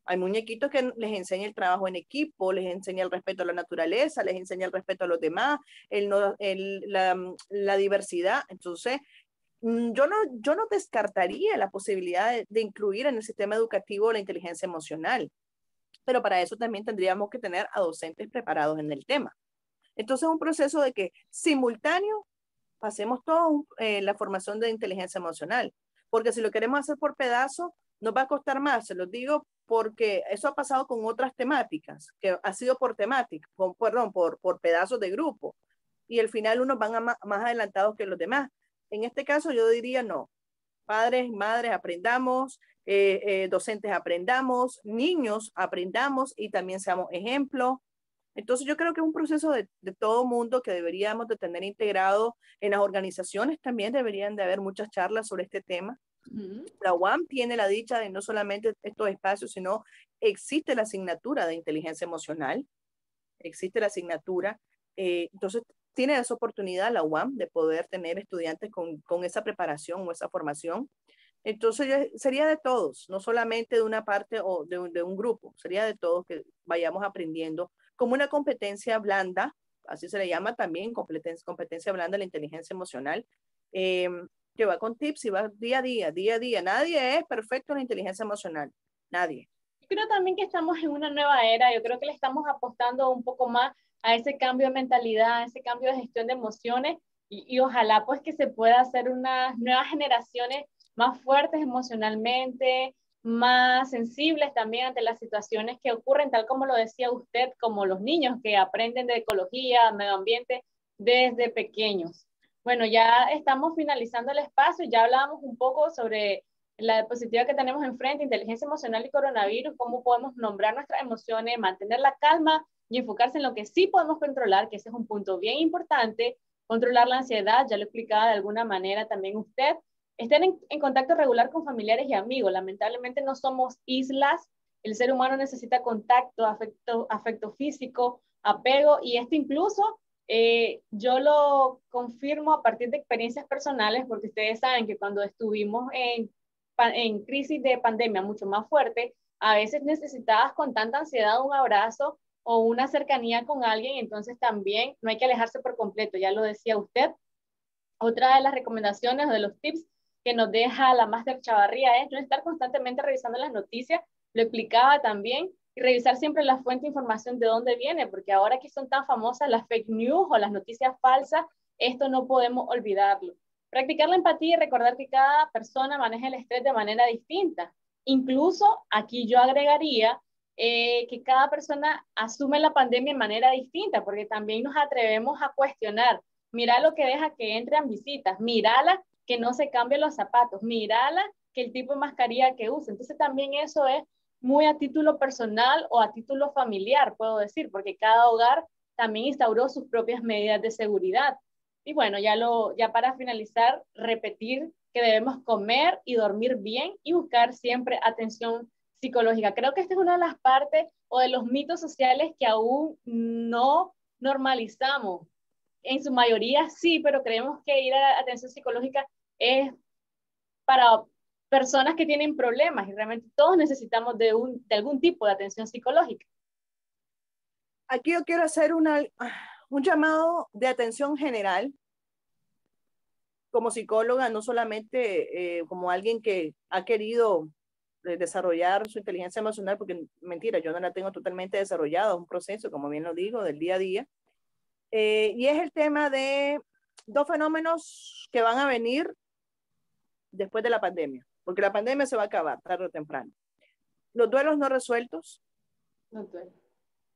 Hay muñequitos que les enseña el trabajo en equipo, les enseña el respeto a la naturaleza, les enseña el respeto a los demás, el la, la, diversidad. Entonces, mm, yo no, yo no descartaría la posibilidad de, incluir en el sistema educativo la inteligencia emocional, pero para eso también tendríamos que tener a docentes preparados en el tema. Entonces, un proceso de que simultáneo pasemos toda eh, la formación de inteligencia emocional, porque si lo queremos hacer por pedazo, nos va a costar más, se los digo porque eso ha pasado con otras temáticas, que ha sido por temática, perdón, por, por pedazos de grupo, y al final unos van más, adelantados que los demás. En este caso yo diría no, padres, madres, aprendamos, eh, eh, docentes aprendamos, niños aprendamos y también seamos ejemplo. Entonces yo creo que es un proceso de, de, todo mundo que deberíamos de tener integrado en las organizaciones también deberían de haber muchas charlas sobre este tema la UAM tiene la dicha de no solamente estos espacios, sino existe la asignatura de inteligencia emocional, existe la asignatura. Eh, entonces, tiene esa oportunidad la UAM de poder tener estudiantes con, con esa preparación o esa formación. Entonces, sería de todos, no solamente de una parte o de un, de un grupo, sería de todos que vayamos aprendiendo como una competencia blanda, así se le llama también, competencia, competencia blanda la inteligencia emocional. Eh, que va con tips y va día a día, día a día. Nadie es perfecto en la inteligencia emocional, nadie. Yo creo también que estamos en una nueva era, yo creo que le estamos apostando un poco más a ese cambio de mentalidad, a ese cambio de gestión de emociones y, y ojalá pues que se pueda hacer unas nuevas generaciones más fuertes emocionalmente, más sensibles también ante las situaciones que ocurren, tal como lo decía usted, como los niños que aprenden de ecología, medio ambiente desde pequeños. Bueno, ya estamos finalizando el espacio, ya hablábamos un poco sobre la diapositiva que tenemos enfrente, inteligencia emocional y coronavirus, cómo podemos nombrar nuestras emociones, mantener la calma y enfocarse en lo que sí podemos controlar, que ese es un punto bien importante, controlar la ansiedad, ya lo explicaba de alguna manera también usted, estén en, en contacto regular con familiares y amigos, lamentablemente no somos islas, el ser humano necesita contacto, afecto, afecto físico, apego, y esto incluso eh, yo lo confirmo a partir de experiencias personales, porque ustedes saben que cuando estuvimos en, en crisis de pandemia mucho más fuerte, a veces necesitabas con tanta ansiedad un abrazo o una cercanía con alguien, entonces también no hay que alejarse por completo, ya lo decía usted. Otra de las recomendaciones o de los tips que nos deja la Máster Chavarría es no estar constantemente revisando las noticias, lo explicaba también, y revisar siempre la fuente de información de dónde viene, porque ahora que son tan famosas las fake news o las noticias falsas, esto no podemos olvidarlo. Practicar la empatía y recordar que cada persona maneja el estrés de manera distinta. Incluso aquí yo agregaría eh, que cada persona asume la pandemia de manera distinta, porque también nos atrevemos a cuestionar. Mira lo que deja que entren visitas, mírala que no se cambien los zapatos, mírala que el tipo de mascarilla que usa. Entonces también eso es muy a título personal o a título familiar, puedo decir, porque cada hogar también instauró sus propias medidas de seguridad. Y bueno, ya, lo, ya para finalizar, repetir que debemos comer y dormir bien y buscar siempre atención psicológica. Creo que esta es una de las partes o de los mitos sociales que aún no normalizamos. En su mayoría sí, pero creemos que ir a atención psicológica es para personas que tienen problemas y realmente todos necesitamos de, un, de algún tipo de atención psicológica. Aquí yo quiero hacer una, un llamado de atención general como psicóloga, no solamente eh, como alguien que ha querido eh, desarrollar su inteligencia emocional, porque mentira, yo no la tengo totalmente desarrollada, es un proceso, como bien lo digo, del día a día. Eh, y es el tema de dos fenómenos que van a venir después de la pandemia porque la pandemia se va a acabar tarde o temprano. Los duelos no resueltos.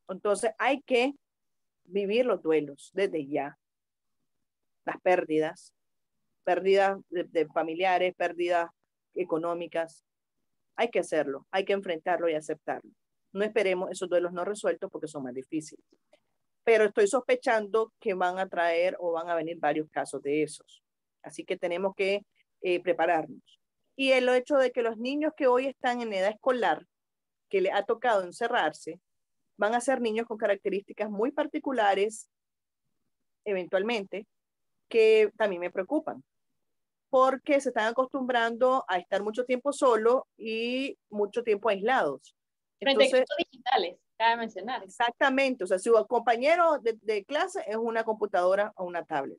Entonces hay que vivir los duelos desde ya. Las pérdidas, pérdidas de, familiares, pérdidas económicas, hay que hacerlo, hay que enfrentarlo y aceptarlo. No esperemos esos duelos no resueltos porque son más difíciles. Pero estoy sospechando que van a traer o van a venir varios casos de esos. Así que tenemos que eh, prepararnos. Y el hecho de que los niños que hoy están en edad escolar, que le ha tocado encerrarse, van a ser niños con características muy particulares, eventualmente, que también me preocupan, porque se están acostumbrando a estar mucho tiempo solo y mucho tiempo aislados. Entonces, digitales, cabe mencionar. Exactamente, o sea, su compañero de, de clase es una computadora o una tablet.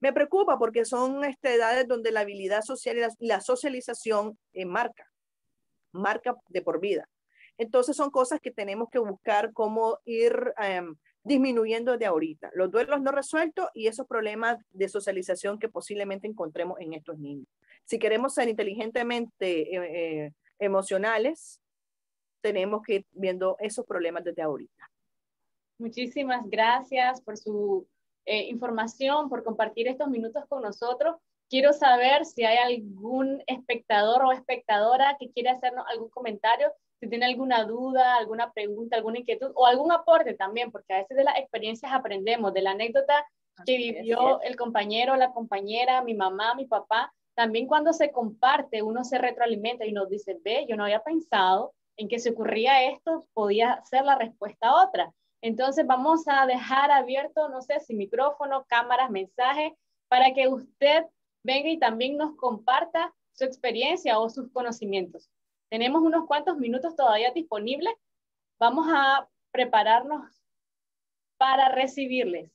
Me preocupa porque son este, edades donde la habilidad social y la, socialización eh, marca, marca de por vida. Entonces son cosas que tenemos que buscar cómo ir em, disminuyendo de ahorita. Los duelos no resueltos y esos problemas de socialización que posiblemente encontremos en estos niños. Si queremos ser inteligentemente eh, eh, emocionales, tenemos que ir viendo esos problemas desde ahorita. Muchísimas gracias por su eh, información, por compartir estos minutos con nosotros. Quiero saber si hay algún espectador o espectadora que quiere hacernos algún comentario, si tiene alguna duda, alguna pregunta, alguna inquietud o algún aporte también, porque a veces de las experiencias aprendemos, de la anécdota que vivió el compañero, la compañera, mi mamá, mi papá. También cuando se comparte, uno se retroalimenta y nos dice, ve, yo no había pensado en que se ocurría esto, podía ser la respuesta a otra. Entonces vamos a dejar abierto, no sé si micrófono, cámaras, mensajes, para que usted venga y también nos comparta su experiencia o sus conocimientos. Tenemos unos cuantos minutos todavía disponibles. Vamos a prepararnos para recibirles.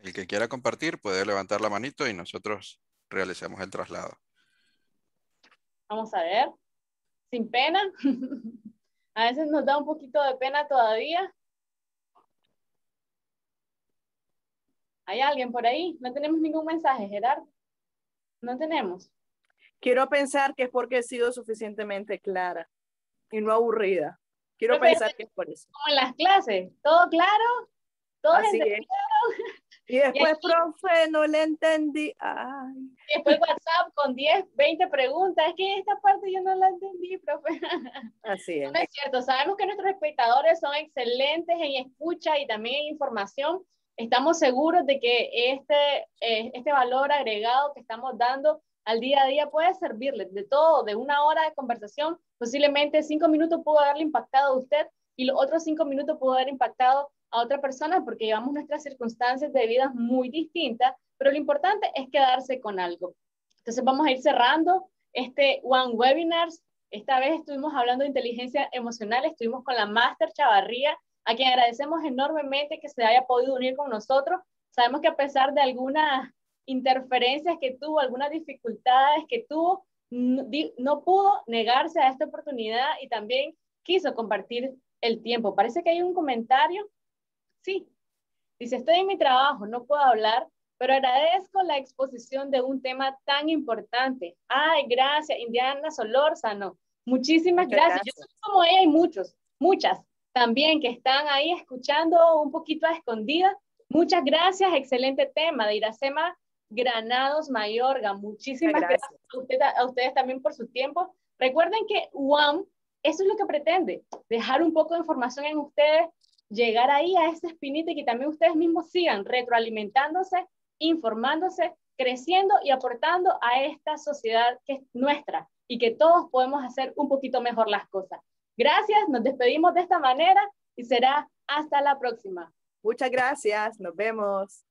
El que quiera compartir puede levantar la manito y nosotros realizamos el traslado. Vamos a ver. Sin pena. A veces nos da un poquito de pena todavía. ¿Hay alguien por ahí? No tenemos ningún mensaje, Gerardo. No tenemos. Quiero pensar que es porque he sido suficientemente clara y no aburrida. Quiero pensar que es por eso. Como en las clases, todo claro, todo Así Y después, profe, no le entendí. Ay. Y después WhatsApp con 10, 20 preguntas. Es que esta parte yo no la entendí, profe. Así es. No es cierto. Sabemos que nuestros espectadores son excelentes en escucha y también en información. Estamos seguros de que este, eh, este valor agregado que estamos dando al día a día puede servirles de todo, de una hora de conversación, posiblemente cinco minutos pudo haberle impactado a usted y los otros cinco minutos pudo haber impactado a otra persona porque llevamos nuestras circunstancias de vida muy distintas, pero lo importante es quedarse con algo. Entonces vamos a ir cerrando este One Webinars. Esta vez estuvimos hablando de inteligencia emocional, estuvimos con la Master Chavarría, a quien agradecemos enormemente que se haya podido unir con nosotros. Sabemos que a pesar de algunas interferencias que tuvo, algunas dificultades que tuvo, no pudo negarse a esta oportunidad y también quiso compartir el tiempo. Parece que hay un comentario Sí. Dice, estoy en mi trabajo, no puedo hablar, pero agradezco la exposición de un tema tan importante. Ay, gracias, Indiana Solórzano. Muchísimas gracias. Yo soy como ella y muchos, muchas también que están ahí escuchando un poquito a escondida. Muchas gracias, excelente tema de Iracema Granados Mayorga. Muchísimas gracias, a, a, ustedes también por su tiempo. Recuerden que UAM, eso es lo que pretende, dejar un poco de información en ustedes llegar ahí a ese espinita y que también ustedes mismos sigan retroalimentándose, informándose, creciendo y aportando a esta sociedad que es nuestra y que todos podemos hacer un poquito mejor las cosas. Gracias, nos despedimos de esta manera y será hasta la próxima. Muchas gracias, nos vemos.